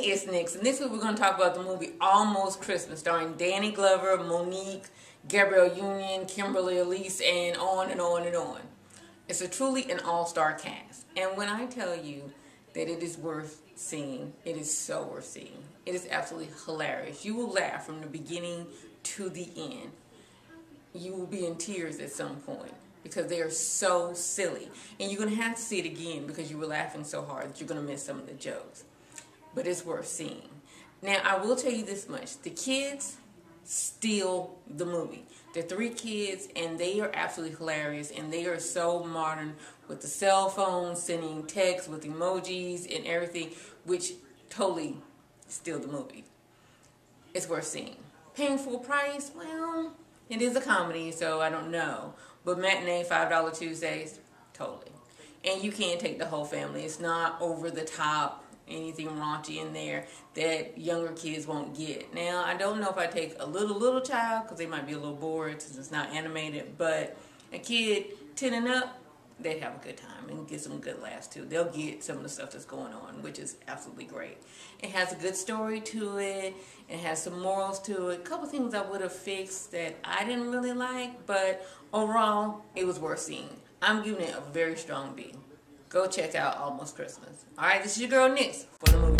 it's Nix, and this week we're going to talk about the movie Almost Christmas, starring Danny Glover, Mo'Nique, Gabrielle Union, Kimberly Elise, and on and on and on. It's a truly an all-star cast, and when I tell you that it is worth seeing, it is so worth seeing. It is absolutely hilarious. You will laugh from the beginning to the end. You will be in tears at some point because they are so silly. And you're going to have to see it again because you were laughing so hard that you're going to miss some of the jokes. But it's worth seeing. Now, I will tell you this much. The kids steal the movie. They're three kids, and they are absolutely hilarious, and they are so modern with the cell phone, sending texts with emojis and everything, which totally steal the movie. It's worth seeing. Paying full price? Well, it is a comedy, so I don't know. But matinee, $5 Tuesdays, totally. And you can take the whole family. It's not over the top, anything raunchy in there that younger kids won't get. Now, I don't know if I take a little, little child because they might be a little bored since it's not animated. But a kid 10 and up, they'd have a good time and get some good laughs too. They'll get some of the stuff that's going on, which is absolutely great. It has a good story to it. It has some morals to it. A couple things I would have fixed that I didn't really like, but overall, it was worth seeing. I'm giving it a very strong B. Go check out Almost Christmas. All right, this is your girl Nix for the movie.